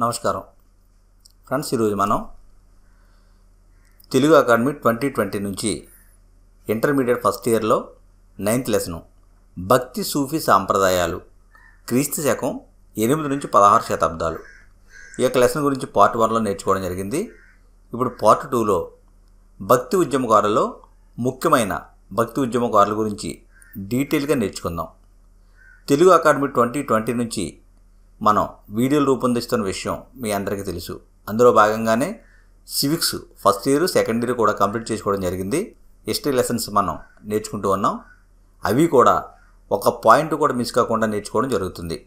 నమస్కారం. ఫ్రెండ్స్ ఈరోజు మనం తెలుగు అకాడమీ ట్వంటీ ట్వంటీ నుంచి ఇంటర్మీడియట్ ఫస్ట్ ఇయర్లో నైన్త్ లెసను భక్తి సూఫీ సాంప్రదాయాలు క్రీస్తు శకం ఎనిమిది నుంచి పదహారు శతాబ్దాలు. ఈ యొక్క లెసన్ గురించి పార్ట్ వన్లో నేర్చుకోవడం జరిగింది. ఇప్పుడు పార్ట్ టూలో భక్తి ఉద్యమకారులలో ముఖ్యమైన భక్తి ఉద్యమకారుల గురించి డీటెయిల్గా నేర్చుకుందాం. తెలుగు అకాడమీ ట్వంటీ ట్వంటీ నుంచి మనం వీడియోలు రూపొందిస్తున్న విషయం మీ అందరికీ తెలుసు. అందులో భాగంగానే civics first year second year కూడా కంప్లీట్ చేసుకోవడం జరిగింది. హిస్టరీ లెసన్స్ మనం నేర్చుకుంటూ ఉన్నాం. అవి కూడా ఒక పాయింట్ కూడా మిస్ కాకుండా నేర్చుకోవడం జరుగుతుంది.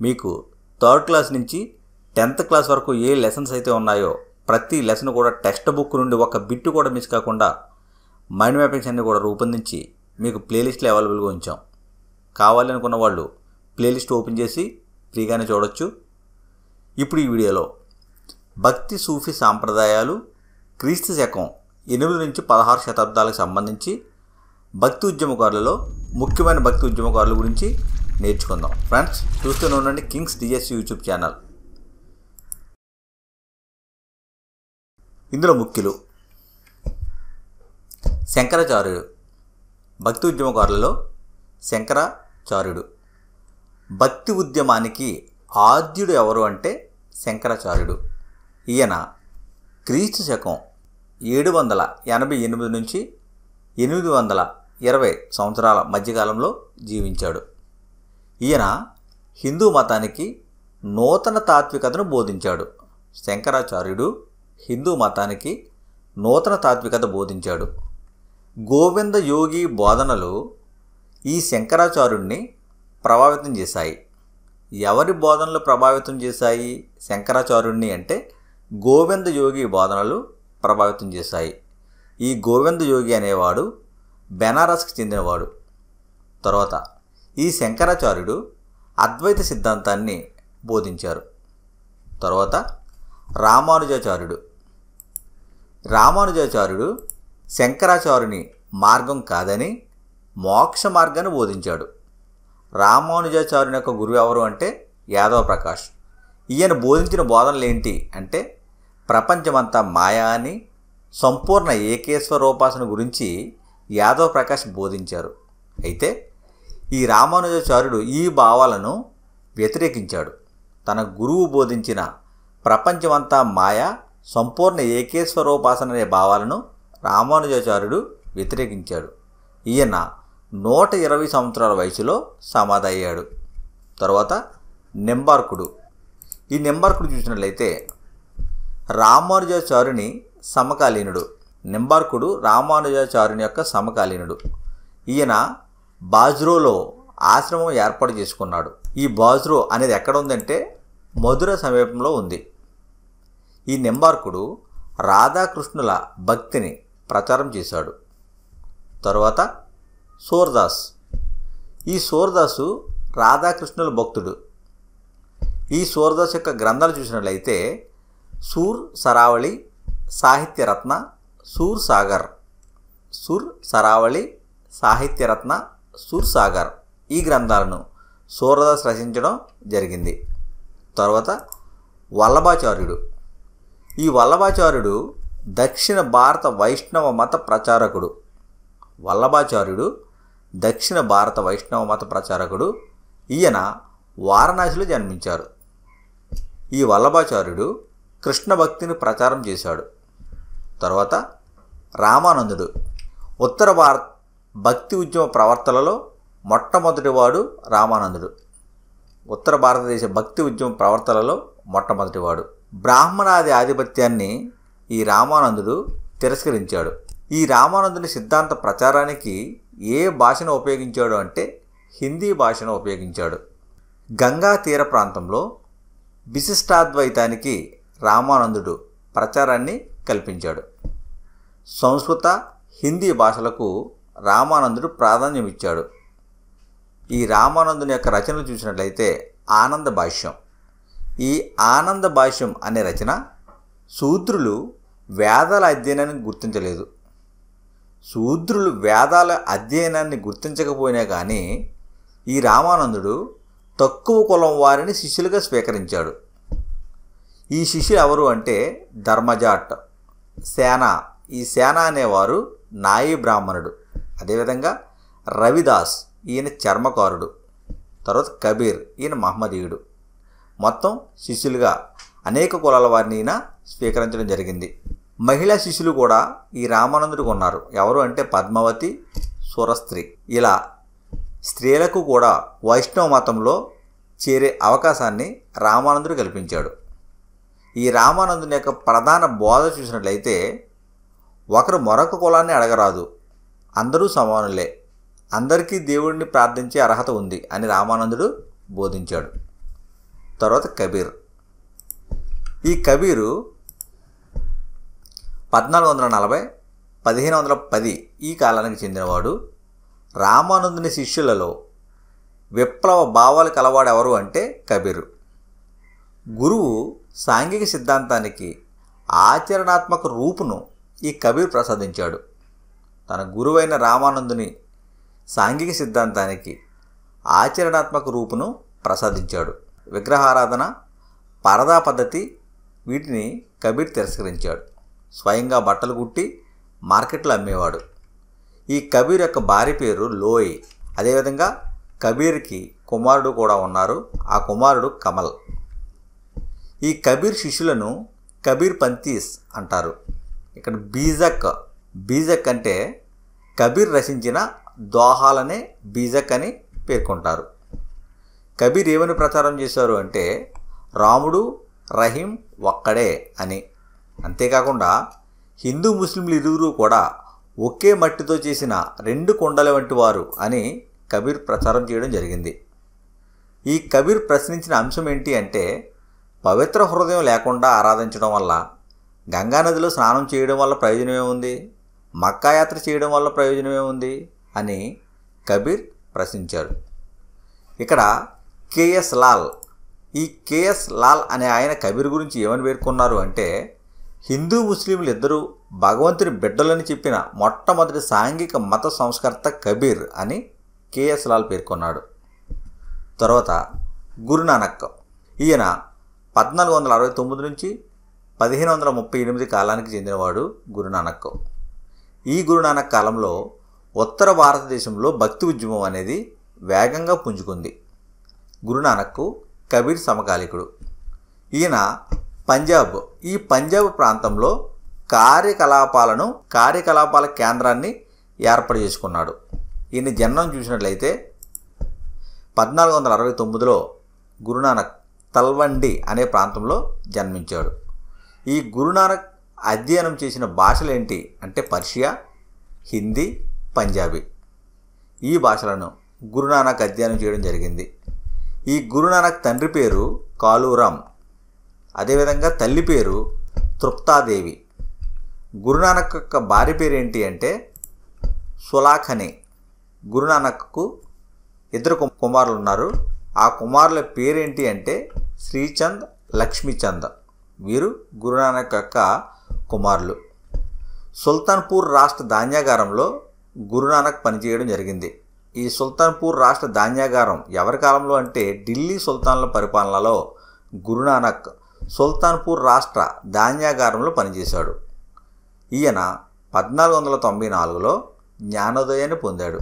మీకు థర్డ్ క్లాస్ నుంచి టెన్త్ క్లాస్ వరకు ఏ లెసన్స్ అయితే ఉన్నాయో ప్రతి లెసన్ కూడా టెక్స్ట్ బుక్ నుండి ఒక బిట్ కూడా మిస్ కాకుండా మైండ్ మ్యాపింగ్స్ అన్ని కూడా రూపొందించి మీకు ప్లేలిస్ట్లో అవైలబుల్గా ఉంచాం. కావాలనుకున్న వాళ్ళు ప్లేలిస్ట్ ఓపెన్ చేసి ఫ్రీగానే చూడొచ్చు. ఇప్పుడు ఈ వీడియోలో భక్తి సూఫీ సాంప్రదాయాలు క్రీస్తు శకం ఎనిమిది నుంచి పదహారు శతాబ్దాలకు సంబంధించి భక్తి ఉద్యమకారులలో ముఖ్యమైన భక్తి ఉద్యమకారుల గురించి నేర్చుకుందాం. ఫ్రెండ్స్ చూస్తూనే ఉండండి కింగ్స్ డిఎస్ యూట్యూబ్ ఛానల్. ఇందులో ముఖ్యులు శంకరాచార్యుడు. భక్తి ఉద్యమకారులలో శంకరాచార్యుడు. భక్తి ఉద్యమానికి ఆద్యుడు ఎవరు అంటే శంకరాచార్యుడు. ఈయన క్రీస్తు శకం ఏడు వందల ఎనభై ఎనిమిది నుంచి ఎనిమిది వందల ఇరవై సంవత్సరాల మధ్యకాలంలో జీవించాడు. ఈయన హిందూ మతానికి నూతన తాత్వికతను బోధించాడు. శంకరాచార్యుడు హిందూ మతానికి నూతన తాత్వికత బోధించాడు. గోవింద యోగి బోధనలు ఈ శంకరాచార్యుడిని ప్రభావితం చేశాయి. ఎవరి బోధనలు ప్రభావితం చేశాయి శంకరాచార్యుడిని అంటే గోవింద యోగి బోధనలు ప్రభావితం చేశాయి. ఈ గోవింద యోగి అనేవాడు బెనారస్కి చెందినవాడు. తర్వాత ఈ శంకరాచార్యుడు అద్వైత సిద్ధాంతాన్ని బోధించారు. తర్వాత రామానుజాచార్యుడు. రామానుజాచార్యుడు శంకరాచార్యుని మార్గం కాదని మోక్ష మార్గాన్ని బోధించాడు. రామానుజాచార్యుని యొక్క గురువు ఎవరు అంటే యాదవ ప్రకాష్. ఈయన బోధించిన బోధనలు ఏంటి అంటే ప్రపంచమంతా మాయా అని సంపూర్ణ ఏకేశ్వరోపాసన గురించి యాదవ ప్రకాష్ బోధించారు. అయితే ఈ రామానుజాచార్యుడు ఈ భావాలను వ్యతిరేకించాడు. తన గురువు బోధించిన ప్రపంచమంతా మాయ సంపూర్ణ ఏకేశ్వరోపాసన అనే భావాలను రామానుజాచార్యుడు వ్యతిరేకించాడు. ఈయన నూట ఇరవై సంవత్సరాల వయసులో సమాధి అయ్యాడు తర్వాత నింబార్కుడు. ఈ నింబార్కుడు చూసినట్లయితే రామానుజాచార్యుని సమకాలీనుడు. నింబార్కుడు రామానుజాచార్యుని యొక్క సమకాలీనుడు. ఈయన బాజ్రోలో ఆశ్రమం ఏర్పాటు చేసుకున్నాడు. ఈ బాజ్రో అనేది ఎక్కడ ఉందంటే మధుర సమీపంలో ఉంది. ఈ నింబార్కుడు రాధాకృష్ణుల భక్తిని ప్రచారం చేశాడు. తరువాత సూర్దాస్. ఈ సూర్దాసు రాధాకృష్ణుల భక్తుడు. ఈ సూర్దాస్ యొక్క గ్రంథాలు చూసినట్లయితే సూర్ సరావళి సాహిత్యరత్న సూర్ సాగర్. సూర్ సరావళి సాహిత్యరత్న సూర్ సాగర్. ఈ గ్రంథాలను సూర్దాస్ రచించడం జరిగింది. తర్వాత వల్లభాచార్యుడు. ఈ వల్లభాచార్యుడు దక్షిణ భారత వైష్ణవ మత ప్రచారకుడు. వల్లభాచార్యుడు దక్షిణ భారత వైష్ణవ మత ప్రచారకుడు ఈయన వారణాసిలో జన్మించారు. ఈ వల్లభాచార్యుడు కృష్ణ భక్తిని ప్రచారం చేశాడు. తర్వాత రామానందుడు ఉత్తర భారత్ భక్తి ఉద్యమ ప్రవర్తనలో మొట్టమొదటివాడు రామానందుడు. ఉత్తర భారతదేశ భక్తి ఉద్యమ ప్రవర్తనలో మొట్టమొదటివాడు బ్రాహ్మణాది ఆధిపత్యాన్ని ఈ రామానందుడు తిరస్కరించాడు. ఈ రామానందుని సిద్ధాంత ప్రచారానికి ఏ భాషను ఉపయోగించాడు అంటే హిందీ భాషను ఉపయోగించాడు. గంగా తీర ప్రాంతంలో విశిష్టాద్వైతానికి రామానందుడు ప్రచారాన్ని కల్పించాడు. సంస్కృత హిందీ భాషలకు రామానందుడు ప్రాధాన్యం ఇచ్చాడు ఈ రామానందుని యొక్క రచనలు చూసినట్లయితే ఆనంద భాష్యం. ఈ ఆనంద భాష్యం అనే రచన శూద్రులు వేదాల అధ్యయనాన్ని గుర్తించలేదు. శూద్రులు వేదాల అధ్యయనాన్ని గుర్తించకపోయినా కానీ ఈ రామానందుడు తక్కువ కులం వారిని శిష్యులుగా స్వీకరించాడు. ఈ శిష్యులు ఎవరు అంటే ధర్మజాట్ సేన. ఈ సేన అనేవారు నాయి బ్రాహ్మణుడు. అదేవిధంగా రవిదాస్ ఈయన చర్మకారుడు. తర్వాత కబీర్ ఈయన మహమ్మదీయుడు మొత్తం శిష్యులుగా అనేక కులాల వారిని ఈయన స్వీకరించడం జరిగింది. మహిళా శిష్యులు కూడా ఈ రామానందుడికి ఉన్నారు. ఎవరు అంటే పద్మావతి సురస్త్రీ. ఇలా స్త్రీలకు కూడా వైష్ణవ మతంలో చేరే అవకాశాన్ని రామానందుడు కల్పించాడు. ఈ రామానందుని యొక్క ప్రధాన బోధ చూసినట్లయితే ఒకరు మరొక కులాన్ని అడగరాదు. అందరూ సమానులే. అందరికీ దేవుడిని ప్రార్థించే అర్హత ఉంది అని రామానందుడు బోధించాడు. తర్వాత కబీర్. ఈ కబీరు పద్నాలుగు వందల నలభై పదిహేను వందల పది ఈ కాలానికి చెందినవాడు రామానందుని శిష్యులలో విప్లవ భావాలు కలవాడు ఎవరు అంటే కబీరు. గురువు సాంఘిక సిద్ధాంతానికి ఆచరణాత్మక రూపును ఈ కబీర్ ప్రసాదించాడు. తన గురువైన రామానందుని సాంఘిక సిద్ధాంతానికి ఆచరణాత్మక రూపును ప్రసాదించాడు. విగ్రహారాధన పరదా పద్ధతి వీటిని కబీర్ తిరస్కరించాడు. స్వయంగా బట్టలు కుట్టి మార్కెట్లో అమ్మేవాడు. ఈ కబీర్ యొక్క భార్య పేరు లోయ్. అదేవిధంగా కబీర్కి కుమారుడు కూడా ఉన్నారు. ఆ కుమారుడు కమల్. ఈ కబీర్ శిష్యులను కబీర్ పంతీస్ అంటారు. ఇక్కడ బీజక్ బీజక్ అంటే కబీర్ రచించిన దోహాలనే బీజక్ అని పేర్కొంటారు. కబీర్ ఏమని ప్రచారం చేశారు అంటే రాముడు రహీం ఒక్కడే అని. అంతేకాకుండా హిందూ ముస్లింలు ఇరువురు కూడా ఒకే మట్టితో చేసిన రెండు కొండల వంటి వారు అని కబీర్ ప్రచారం చేయడం జరిగింది. ఈ కబీర్ ప్రశ్నించిన అంశం ఏంటి అంటే పవిత్ర హృదయం లేకుండా ఆరాధించడం వల్ల గంగానదిలో స్నానం చేయడం వల్ల ప్రయోజనం ఏముంది మక్కా యాత్ర చేయడం వల్ల ప్రయోజనం ఏముంది అని కబీర్ ప్రశ్నించాడు ఇక్కడ కేఎస్ లాల్ ఈ కేఎస్ లాల్ అనే ఆయన కబీర్ గురించి ఏమని పేర్కొన్నారు అంటే హిందూ ముస్లింలు ఇద్దరూ భగవంతుని బిడ్డలని చెప్పిన మొట్టమొదటి సాంఘిక మత సంస్కర్త కబీర్ అని కేఎస్ లాల్ పేర్కొన్నాడు. తర్వాత గురునానక్. ఈయన పద్నాలుగు వందల అరవై తొమ్మిది నుంచి పదిహేను వందల ముప్పై ఎనిమిది కాలానికి చెందినవాడు గురునానక్. ఈ గురునానక్ కాలంలో ఉత్తర భారతదేశంలో భక్తి ఉద్యమం అనేది వేగంగా పుంజుకుంది. గురునానక్ కబీర్ సమకాలికుడు. ఈయన పంజాబ్. ఈ పంజాబ్ ప్రాంతంలో కార్యకలాపాలను కార్యకలాపాల కేంద్రాన్ని ఏర్పాటు చేసుకున్నాడు. ఈయన జన్మం చూసినట్లయితే పద్నాలుగు వందల అరవై తొమ్మిదిలో గురునానక్ తల్వండి అనే ప్రాంతంలో జన్మించాడు. ఈ గురునానక్ అధ్యయనం చేసిన భాషలేంటి అంటే పర్షియా హిందీ పంజాబీ. ఈ భాషలను గురునానక్ అధ్యయనం చేయడం జరిగింది. ఈ గురునానక్ తండ్రి పేరు కాలూరామ్ అదేవిధంగా తల్లి పేరు తృప్తాదేవి. గురునానక్ యొక్క భార్య పేరు ఏంటి అంటే సులాఖని. గురునానక్కు ఇద్దరు కుమారులు ఉన్నారు ఆ కుమారుల పేరేంటి అంటే శ్రీచంద్ లక్ష్మీచంద్. వీరు గురునానక్ యొక్క కుమారులు. సుల్తాన్పూర్ రాష్ట్ర ధాన్యాగారంలో గురునానక్ పనిచేయడం జరిగింది. ఈ సుల్తాన్పూర్ రాష్ట్ర ధాన్యాగారం ఎవరి కాలంలో అంటే ఢిల్లీ సుల్తాన్ల పరిపాలనలో గురునానక్ సుల్తాన్పూర్ రాష్ట్ర ధాన్యాగారంలో పనిచేశాడు. ఈయన పద్నాలుగు వందల తొంభై నాలుగులో జ్ఞానోదయాన్ని పొందాడు.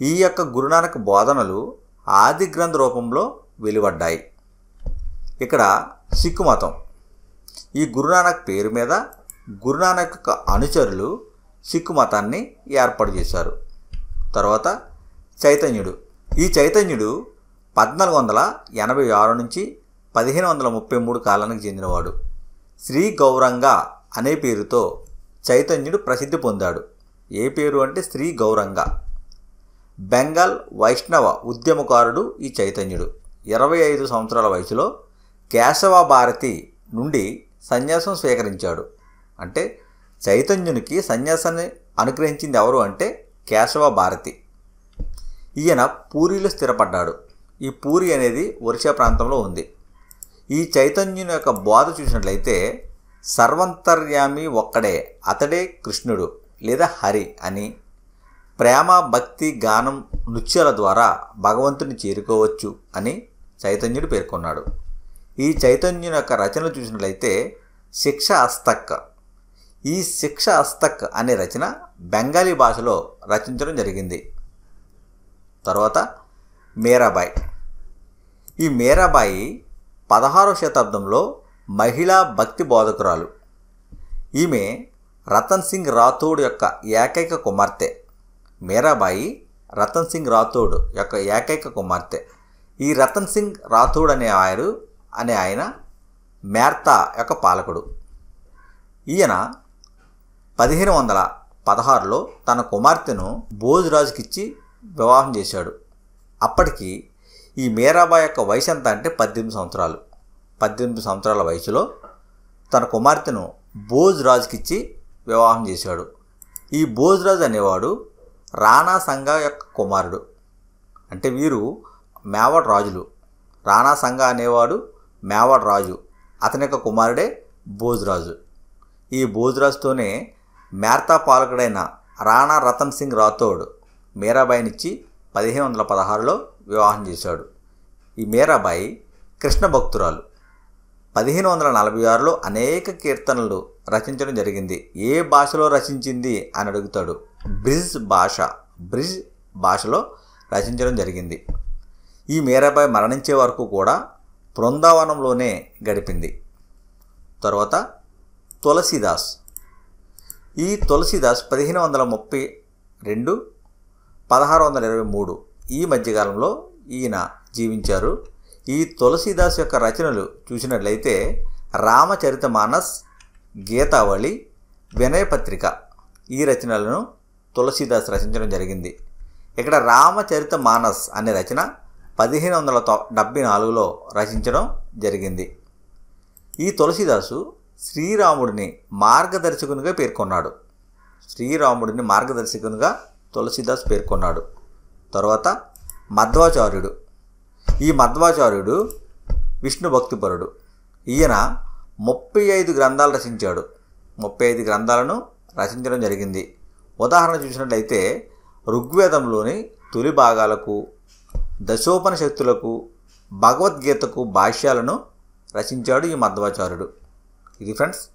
ఈ యొక్క గురునానక్ బోధనలు ఆది గ్రంథ రూపంలో వెలువడ్డాయి. ఇక్కడ సిక్కు మతం. ఈ గురునానక్ పేరు మీద గురునానక్ యొక్క అనుచరులు సిక్కు మతాన్ని ఏర్పాటు చేశారు. తర్వాత చైతన్యుడు. ఈ చైతన్యుడు పద్నాలుగు వందల ఎనభై ఆరు నుంచి పదిహేను వందల ముప్పై మూడు కాలానికి చెందినవాడు. శ్రీ గౌరంగ అనే పేరుతో చైతన్యుడు ప్రసిద్ధి పొందాడు. ఏ పేరు అంటే శ్రీ గౌరంగ. బెంగాల్ వైష్ణవ ఉద్యమకారుడు ఈ చైతన్యుడు. ఇరవై ఐదు సంవత్సరాల వయసులో కేశవ భారతి నుండి సన్యాసం స్వీకరించాడు. అంటే చైతన్యునికి సన్యాసాన్ని అనుగ్రహించింది ఎవరు అంటే కేశవ భారతి. ఈయన పూరిలో స్థిరపడ్డాడు. ఈ పూరి అనేది ఒరిషా ప్రాంతంలో ఉంది. ఈ చైతన్యుని యొక్క బోధ చూసినట్లయితే సర్వంతర్యామి ఒక్కడే అతడే కృష్ణుడు లేదా హరి అని ప్రేమ భక్తి గానం నృత్యాల ద్వారా భగవంతుని చేరుకోవచ్చు అని చైతన్యుడు పేర్కొన్నాడు. ఈ చైతన్యుని యొక్క రచనలు చూసినట్లయితే శిక్ష అస్తక్. ఈ శిక్ష అస్తక్ అనే రచన బెంగాలీ భాషలో రచించడం జరిగింది. తర్వాత మీరాబాయి. ఈ మీరాబాయి పదహారవ శతాబ్దంలో మహిళా భక్తి బోధకురాలు. ఈమె రతన్ సింగ్ రాథోడ్ యొక్క ఏకైక కుమార్తె. మీరాబాయి రతన్ సింగ్ రాథోడ్ యొక్క ఏకైక కుమార్తె. ఈ రతన్ సింగ్ రాథోడ్ అనే ఆయన అనే ఆయన మేర్తా యొక్క పాలకుడు. ఈయన పదిహేను వందల పదహారులో తన కుమార్తెను భోజ్రాజుకిచ్చి వివాహం చేశాడు. అప్పటికి ఈ మీరాబాయ్ యొక్క వయసు ఎంత అంటే పద్దెనిమిది సంవత్సరాలు. పద్దెనిమిది సంవత్సరాల వయసులో తన కుమార్తెను భోజ్ రాజుకిచ్చి వివాహం చేశాడు. ఈ భోజ్ రాజు అనేవాడు రాణా సంఘ యొక్క కుమారుడు. అంటే వీరు మేవాడ్ రాజులు. రాణా సంఘ అనేవాడు మేవాడ్ రాజు. అతని యొక్క కుమారుడే భోజ్రాజు ఈ భోజ్రాజుతోనే మేర్తా పాలకుడైన రాణా రతన్ సింగ్ రాథోడ్ మీరాబాయినిచ్చి పదిహేను వందల పదహారులో వివాహం చేశాడు. ఈ మీరాబాయి కృష్ణ భక్తురాలు. పదిహేను వందల నలభై ఆరులో అనేక కీర్తనలు రచించడం జరిగింది. ఏ భాషలో రచించింది అని అడుగుతాడు. బ్రిజ్ భాష బ్రిజ్ భాషలో రచించడం జరిగింది. ఈ మీరాబాయి మరణించే వరకు కూడా బృందావనంలోనే గడిపింది. తర్వాత తులసిదాస్. ఈ తులసీదాస్ పదిహేను వందల ముప్పై రెండు పదహారు వందల ఇరవై మూడు ఈ మధ్యకాలంలో ఈయన జీవించారు. ఈ తులసీదాస్ యొక్క రచనలు చూసినట్లయితే రామచరిత మానస్ గీతావళి వినయపత్రిక ఈ రచనలను తులసీదాస్ రచించడం జరిగింది. ఇక్కడ రామచరిత మానస్ అనే రచన పదిహేను వందల డెబ్బై నాలుగులో రచించడం జరిగింది. ఈ తులసీదాసు శ్రీరాముడిని మార్గదర్శకునిగా పేర్కొన్నాడు. శ్రీరాముడిని మార్గదర్శకునిగా తులసీదాస్ పేర్కొన్నాడు. తర్వాత మధ్వాచార్యుడు. ఈ మధ్వాచార్యుడు విష్ణు భక్తిపరుడు. ఈయన ముప్పై ఐదు గ్రంథాలు రచించాడు. ముప్పై ఐదు గ్రంథాలను రచించడం జరిగింది. ఉదాహరణ చూసినట్లయితే ఋగ్వేదంలోని తొలి భాగాలకు దశోపనిషత్తులకు భగవద్గీతకు భాష్యాలను రచించాడు ఈ మధ్వాచార్యుడు. ఇది ఫ్రెండ్స్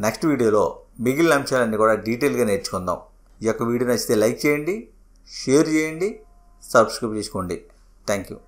నెక్స్ట్ వీడియోలో మిగిలిన అంశాలన్నీ కూడా డీటెయిల్గా నేర్చుకుందాం. ఈ యొక్క వీడియో నచ్చితే లైక్ చేయండి షేర్ చేయండి సబ్స్క్రైబ్ చేసుకోండి. Thank you.